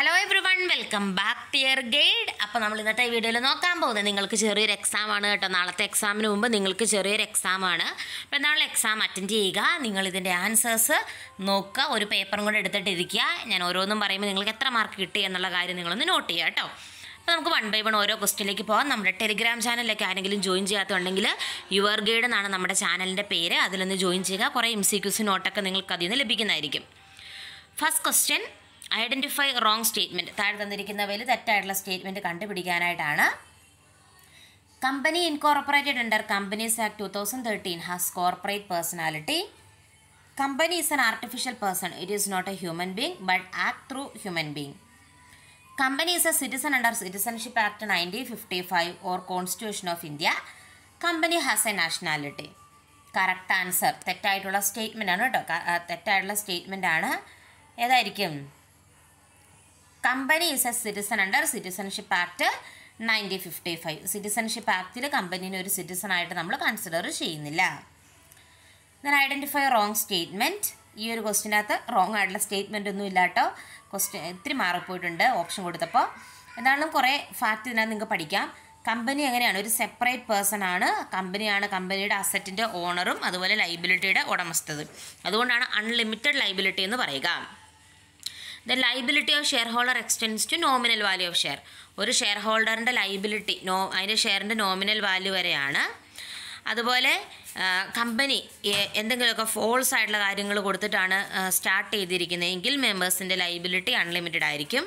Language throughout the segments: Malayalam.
Hello everyone welcome back to year guide അപ്പോൾ നമ്മൾ ഇന്നത്തെ വീഡിയോയിൽ നോക്കാൻ പോകുന്നത് നിങ്ങൾക്ക് ചെറിയൊരു എക്സാം ആണ് കേട്ടോ. നാളത്തെ എക്സാമിന് മുമ്പ് നിങ്ങൾക്ക് ചെറിയൊരു എക്സാം ആണ്. അപ്പോൾ നാളെ എക്സാം അറ്റൻഡ് ചെയ്യുക. നിങ്ങൾ ഇതിന്റെ ആൻസേഴ്സ് നോക്കുക. ഒരു പേപ്പറും കൂടെ എടുത്തിട്ടിരിക്കുക ഞാൻ ഓരോന്നും പറയുമ്പോൾ നിങ്ങൾക്ക് എത്ര മാർക്ക് കിട്ടി എന്നുള്ള കാര്യം നിങ്ങളൊന്ന് നോട്ട് ചെയ്യുക കേട്ടോ. അപ്പോൾ നമുക്ക് വൺ ബൈ വൺ ഓരോ ക്വസ്റ്റിലേക്ക് പോകാം നമ്മുടെ ടെലിഗ്രാം ചാനലിലേക്ക് ആരെങ്കിലും ജോയിൻ ചെയ്യാത്തുണ്ടെങ്കിൽ യുവർ ഗൈഡ് എന്നാണ് നമ്മുടെ ചാനലിന്റെ പേര്. അതിലൊന്ന് ജോയിൻ ചെയ്യുക. കുറേ എം സി ക്യൂസ് നോട്ടൊക്കെ നിങ്ങൾക്ക് അതിൽ നിന്ന് ലഭിക്കുന്നതായിരിക്കും. First question identify wrong statement താഴെ തന്നിരിക്കുന്നവയിൽ തെറ്റായിട്ടുള്ള statement കണ്ടുപിടിക്കാനായിട്ടാണ്. Company incorporated under companies act two thousand thirteen has corporate personality. Company is an artificial person. It is not a human being but act through human being. Company is a citizen under citizenship act nineteen fifty five or constitution of India. Company has a nationality. Correct answer. തെറ്റായിട്ടുള്ള സ്റ്റേറ്റ്മെന്റ് ആണ് കേട്ടോ. തെറ്റായിട്ടുള്ള സ്റ്റേറ്റ്മെന്റ് ആണ്. ഏതായിരിക്കും? Company is a citizen under citizenship act nineteen fifty five citizenship ആക്ടിൽ കമ്പനീനെ ഒരു സിറ്റിസൺ ആയിട്ട് നമ്മൾ കൺസിഡർ ചെയ്യുന്നില്ല. ദെൻ ഐഡന്റിഫൈ റോങ് സ്റ്റേറ്റ്മെന്റ് ഈ ഒരു ക്വസ്റ്റിനകത്ത് റോങ് ആയിട്ടുള്ള സ്റ്റേറ്റ്മെന്റ് ഒന്നും ഇല്ല കേട്ടോ ക്വസ്റ്റ്യൻ ഇത്തിരി മാറിപ്പോയിട്ടുണ്ട് ഓപ്ഷൻ കൊടുത്തപ്പോൾ എന്താണെങ്കിലും കുറേ ഫാക്റ്റ് ഇതിനകത്ത് നിങ്ങൾക്ക് പഠിക്കാം. കമ്പനി എങ്ങനെയാണ്? ഒരു സെപ്പറേറ്റ് പേഴ്സൺ ആണ്. കമ്പനിയാണ് കമ്പനിയുടെ അസറ്റിന്റെ ഓണറും അതുപോലെ ലൈബിലിറ്റിയുടെ ഉടമസ്ഥത്. അതുകൊണ്ടാണ് അൺലിമിറ്റഡ് ലൈബിലിറ്റി എന്ന് പറയുക. The liability of shareholder extends to nominal value of share ഒരു ഷെയർ ഹോൾഡറിന്റെ ലൈബിലിറ്റി നോ അതിന്റെ ഷെയറിന്റെ നോമിനൽ വാല്യൂ വരെയാണ്. അതുപോലെ കമ്പനി എന്തെങ്കിലുമൊക്കെ ഫോൾസ് ആയിട്ടുള്ള കാര്യങ്ങൾ കൊടുത്തിട്ടാണ് സ്റ്റാർട്ട് ചെയ്തിരിക്കുന്നതെങ്കിൽ മെമ്പേഴ്സിന്റെ ലൈബിലിറ്റി അൺലിമിറ്റഡ് ആയിരിക്കും.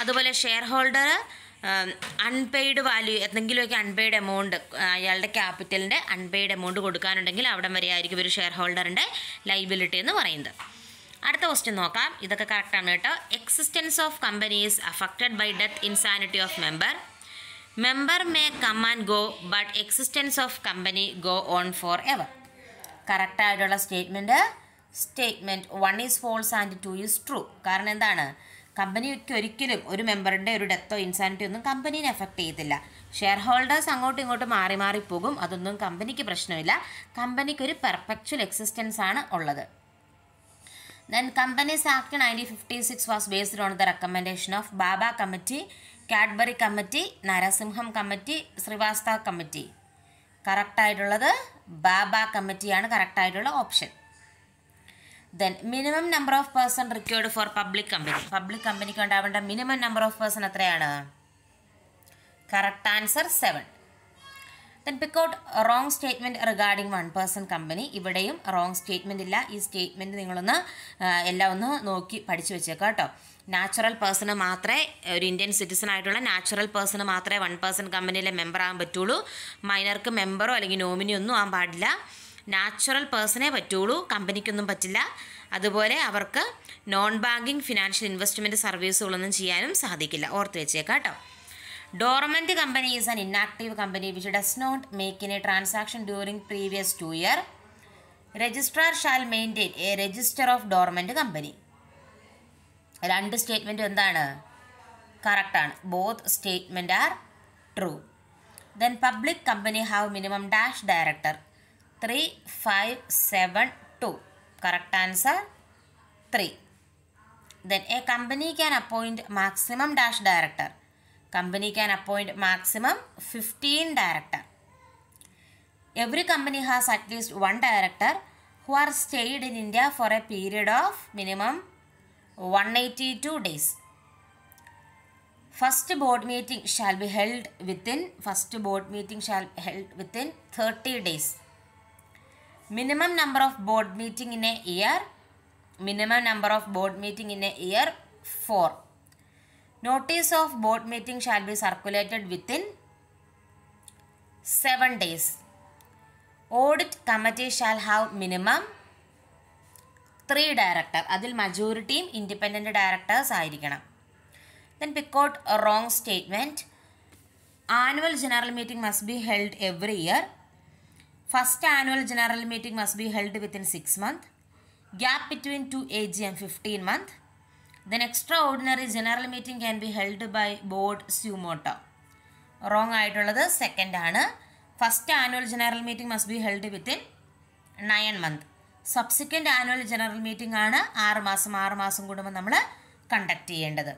അതുപോലെ ഷെയർ ഹോൾഡർ അൺപെയ്ഡ് വാല്യൂ എന്തെങ്കിലുമൊക്കെ അൺപെയ്ഡ് എമൗണ്ട് അയാളുടെ ക്യാപിറ്റലിന്റെ അൺപെയ്ഡ് എമൗണ്ട് കൊടുക്കാനുണ്ടെങ്കിൽ അവിടം വരെ ആയിരിക്കും ഒരു ഷെയർ ഹോൾഡറിന്റെ ലൈബിലിറ്റി എന്ന് പറയുന്നത്. അടുത്ത ക്വസ്റ്റ്യൻ നോക്കാം. ഇതൊക്കെ കറക്റ്റാണ് കേട്ടോ. Existence of companies affected by death insanity of member member may come and go but existence of company go on forever കറക്റ്റായിട്ടുള്ള statement statement one is false and two is true കാരണം എന്താണ്? കമ്പനിക്ക് ഒരിക്കലും ഒരു മെമ്പറിന്റെ ഒരു ഡെത്തോ ഇൻസാനിറ്റി ഒന്നും കമ്പനീനെ എഫക്റ്റ് ചെയ്യത്തില്ല. ഷെയർ ഹോൾഡേഴ്സ് അങ്ങോട്ടും ഇങ്ങോട്ടും മാറി മാറി പോകും. അതൊന്നും കമ്പനിക്ക് പ്രശ്നമില്ല. കമ്പനിക്ക് ഒരു പെർഫെക്ച്വൽ എക്സിസ്റ്റൻസ് ആണ് ഉള്ളത്. Then Companies Act 1956 was based on the recommendation of Baba Committee, Cadbury Committee, Narasimham committee Srivastava committee correct ആയിട്ടുള്ളത് ബാബ കമ്മിറ്റിയാണ് കറക്റ്റ് ആയിട്ടുള്ള option then minimum number of person required for public company public കമ്പനിക്ക് ഉണ്ടാവേണ്ട മിനിമം നമ്പർ ഓഫ് പേഴ്സൺ എത്രയാണ്? Correct answer seven then pick out wrong statement regarding one person company ഇവിടെയും റോങ് സ്റ്റേറ്റ്മെന്റ് ഇല്ല. ഈ സ്റ്റേറ്റ്മെന്റ് നിങ്ങളൊന്ന് എല്ലാം ഒന്ന് നോക്കി പഠിച്ചു വെച്ചേക്കാം കേട്ടോ. നാച്ചുറൽ പേഴ്സണ് മാത്രമേ ഒരു ഇന്ത്യൻ സിറ്റിസൺ ആയിട്ടുള്ള നാച്ചുറൽ പേഴ്സണ് മാത്രമേ വൺ പേഴ്സൺ കമ്പനിയിലെ മെമ്പർ ആകാൻ പറ്റുള്ളൂ. മൈനർക്ക് മെമ്പറോ അല്ലെങ്കിൽ നോമിനി ഒന്നും ആകാൻ പാടില്ല. നാച്ചുറൽ പേഴ്സണേ പറ്റുള്ളൂ. കമ്പനിക്കൊന്നും പറ്റില്ല. അതുപോലെ അവർക്ക് നോൺ ബാങ്കിങ് ഫിനാൻഷ്യൽ ഇൻവെസ്റ്റ്മെന്റ് സർവീസുകളൊന്നും ചെയ്യാനും സാധിക്കില്ല. ഓർത്ത് വെച്ചേക്കാം കേട്ടോ. Dormant company is an inactive company which does not make any transaction during previous two year. Registrar shall maintain a register of dormant company. രണ്ട് സ്റ്റേറ്റ്മെന്റും എന്താണ് കറക്റ്റാണ് both statement are true then public company have minimum dash director three five seven two correct answer three then a company can appoint maximum dash director company can appoint maximum 15 director. Every company has at least one director who are stayed in india for a period of minimum 182 days. First board meeting shall be held within first board meeting shall be held within 30 days. Minimum number of board meeting in a year minimum number of board meeting in a year 4 notice of board meeting shall be circulated within 7 days audit committee shall have minimum 3 director അതിൽ മജോറിറ്റിയും ഇൻഡിപെൻഡൻറ്റ് ഡയറക്ടേഴ്സ് ആയിരിക്കണം then pick out a wrong statement annual general meeting must be held every year first annual general meeting must be held within 6 months gap between two AGM 15 month Then extraordinary general meeting can be held by board sumoto wrong ആയിട്ടുള്ളത് സെക്കൻഡ് ആണ്. First annual general meeting must be held within nine month subsequent annual general meeting ആണ് ആറ് മാസം ആറ് മാസം കൂടുമ്പോൾ നമ്മൾ കണ്ടക്ട് ചെയ്യേണ്ടത്.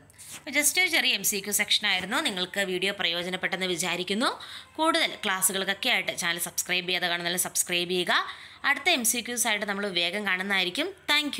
ജസ്റ്റ് ഒരു ചെറിയ എം സി ക്യു സെക്ഷനായിരുന്നു നിങ്ങൾക്ക് വീഡിയോ പ്രയോജനപ്പെട്ടെന്ന് വിചാരിക്കുന്നു. കൂടുതൽ ക്ലാസ്സുകൾക്കൊക്കെ ആയിട്ട് ചാനൽ സബ്സ്ക്രൈബ് ചെയ്യാതെ കാണുന്നതിൽ സബ്സ്ക്രൈബ് ചെയ്യുക. അടുത്ത എം സി ക്യൂസ് ആയിട്ട് നമ്മൾ വേഗം കാണുന്നതായിരിക്കും. താങ്ക്